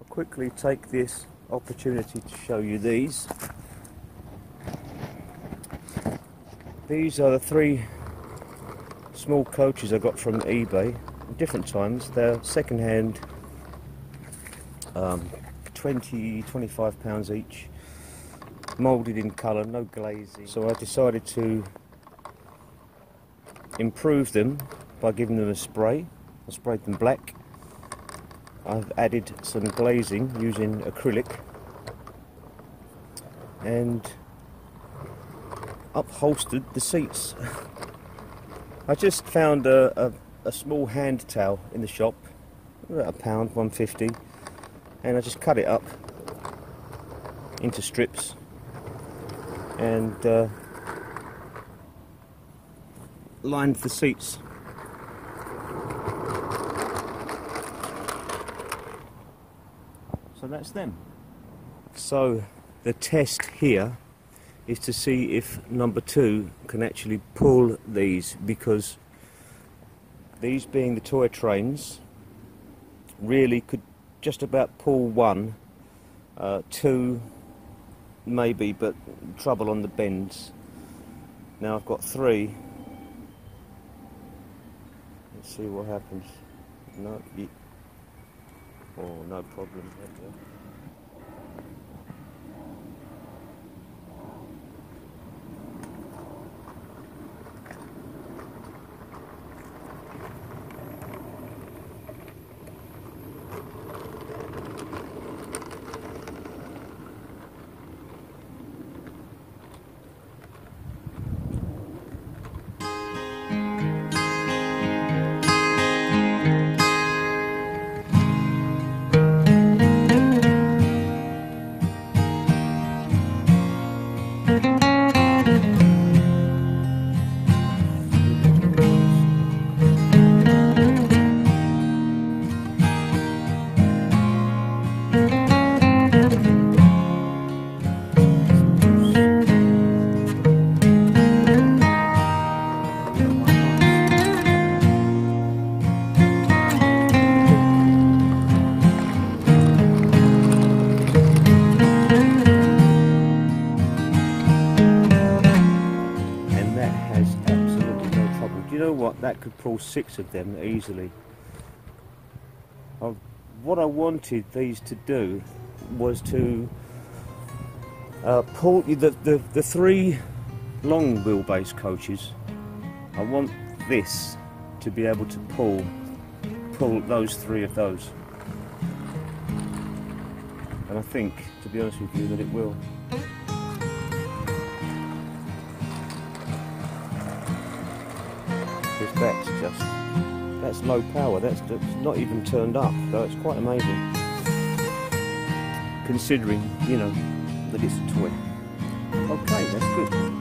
I'll quickly take this opportunity to show you these. These are the three small coaches I got from eBay different times. They're second hand, um, 20 25 pounds each, moulded in colour, no glazing. So I decided to improve them by giving them a spray. I sprayed them black. I've added some glazing using acrylic and upholstered the seats. I just found a, a, a, small hand towel in the shop, about a pound, 150, and I just cut it up into strips and uh, lined the seats. So that's them. So the test here is to see if number two can actually pull these because these being the toy trains really could just about pull one, uh, two maybe, but trouble on the bends. Now I've got three. Let's see what happens. No, oh, no problem. Know what? That could pull six of them easily. what I wanted these to do was to uh, pull the, the, the three long wheelbase coaches. I want this to be able to pull pull those three of those. And I think, to be honest with you, that it will. Because that's just that's low power that's, that's not even turned up. So it's quite amazing. Considering you know that it's a toy. Okay that's good